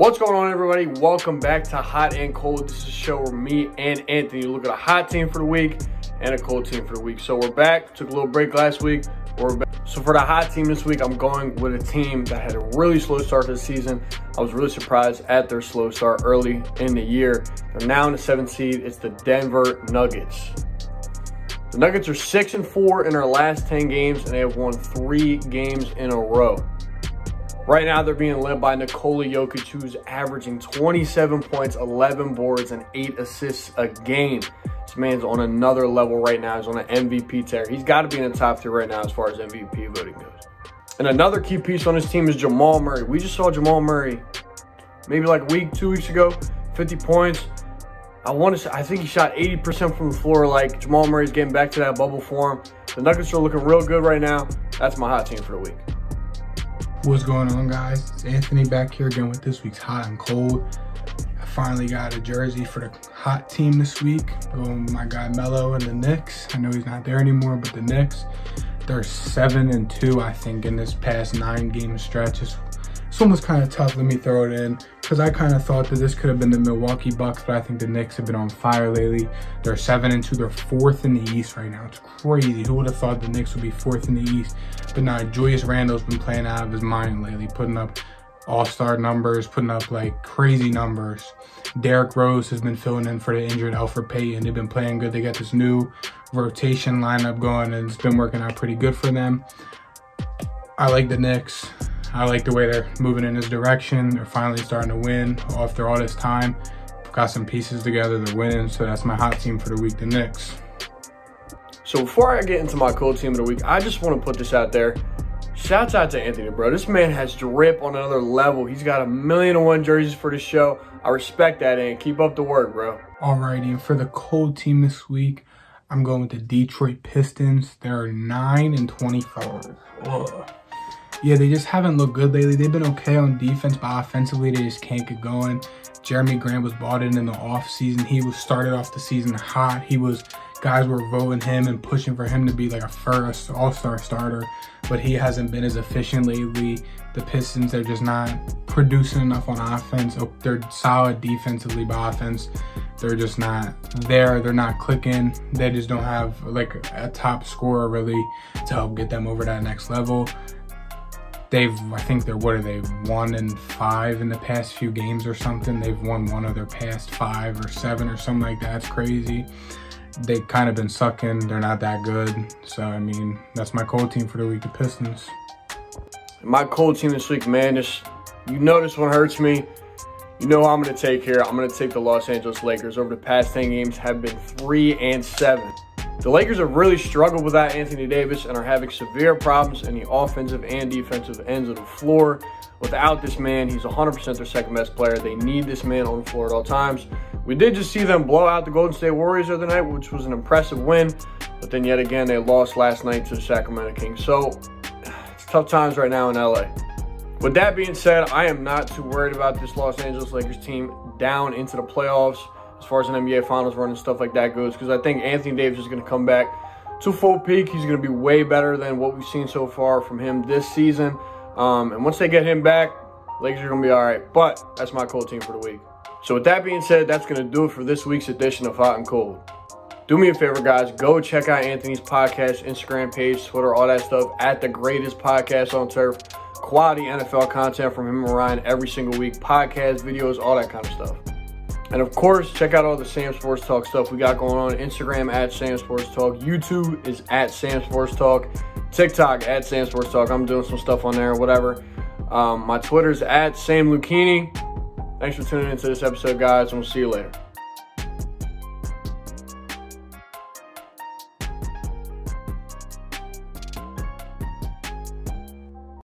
What's going on, everybody? Welcome back to Hot and Cold. This is a show where me and Anthony look at a hot team for the week and a cold team for the week. So we're back. Took a little break last week. We're back. So for the hot team this week, I'm going with a team that had a really slow start to the season. I was really surprised at their slow start early in the year. They're now in the seventh seed. It's the Denver Nuggets. The Nuggets are six and four in their last 10 games, and they have won three games in a row. Right now, they're being led by Nikola Jokic, who's averaging 27 points, 11 boards, and 8 assists a game. This man's on another level right now. He's on an MVP tear. He's got to be in the top three right now as far as MVP voting goes. And another key piece on his team is Jamal Murray. We just saw Jamal Murray maybe like a week, two weeks ago, 50 points. I want to I think he shot 80% from the floor. Like Jamal Murray's getting back to that bubble form. The Nuggets are looking real good right now. That's my hot team for the week. What's going on, guys? It's Anthony back here again with this week's Hot and Cold. I finally got a jersey for the hot team this week. Going with my guy Melo and the Knicks. I know he's not there anymore, but the Knicks, they're seven and two, I think, in this past nine game stretch. It's, it's almost kind of tough. Let me throw it in because I kind of thought that this could have been the Milwaukee Bucks, but I think the Knicks have been on fire lately. They're seven and two. They're fourth in the East right now. It's crazy. Who would have thought the Knicks would be fourth in the East? But now Julius Randle's been playing out of his mind lately, putting up all-star numbers, putting up like crazy numbers. Derrick Rose has been filling in for the injured Elfrid Payton. They've been playing good. They got this new rotation lineup going, and it's been working out pretty good for them. I like the Knicks. I like the way they're moving in this direction. They're finally starting to win after all this time. Got some pieces together, they're winning, so that's my hot team for the week, the Knicks. So before I get into my cold team of the week, I just want to put this out there. Shouts out to Anthony, bro. This man has drip on another level. He's got a million and one jerseys for the show. I respect that, and keep up the work, bro. Alrighty, and for the cold team this week, I'm going with the Detroit Pistons. They're 9 and 24. Ugh yeah, they just haven't looked good lately. They've been okay on defense, but offensively, they just can't get going. Jerami Grant was bought in in the offseason. He was started off the season hot. He was, guys were voting him and pushing for him to be like a first all-star starter, but he hasn't been as efficient lately. The Pistons, they're just not producing enough on offense. Oh, they're solid defensively, but offense, they're just not there. They're not clicking. They just don't have like a top scorer really to help get them over that next level. They've, I think they're, what are they, one and five in the past few games or something. They've won one of their past five or seven or something like that. It's crazy. They've kind of been sucking. They're not that good. So, I mean, that's my cold team for the week, the Pistons. My cold team this week, man, just, you know this one hurts me. You know I'm going to take here. I'm going to take the Los Angeles Lakers. Over the past 10 games have been 3 and 7. The Lakers have really struggled without Anthony Davis and are having severe problems in the offensive and defensive ends of the floor. Without this man, he's 100% their second best player. They need this man on the floor at all times. We did just see them blow out the Golden State Warriors the other night, which was an impressive win. But then yet again, they lost last night to the Sacramento Kings. So it's tough times right now in LA. With that being said, I am not too worried about this Los Angeles Lakers team down into the playoffs as far as an NBA Finals run and stuff like that goes. Because I think Anthony Davis is going to come back to full peak. He's going to be way better than what we've seen so far from him this season. Um, and once they get him back, Lakers are going to be all right. But that's my cold team for the week. So with that being said, that's going to do it for this week's edition of Hot and Cold. Do me a favor, guys. Go check out Anthony's podcast, Instagram page, Twitter, all that stuff at the greatest podcast on turf. Quality NFL content from him and Ryan every single week. Podcast, videos, all that kind of stuff. And of course, check out all the Sam Sports Talk stuff we got going on. Instagram at Sam Sports Talk. YouTube is at Sam Sports Talk. TikTok at Sam Sports Talk. I'm doing some stuff on there, whatever. Um, my Twitter's at Sam Lucchini. Thanks for tuning into this episode, guys, and we'll see you later.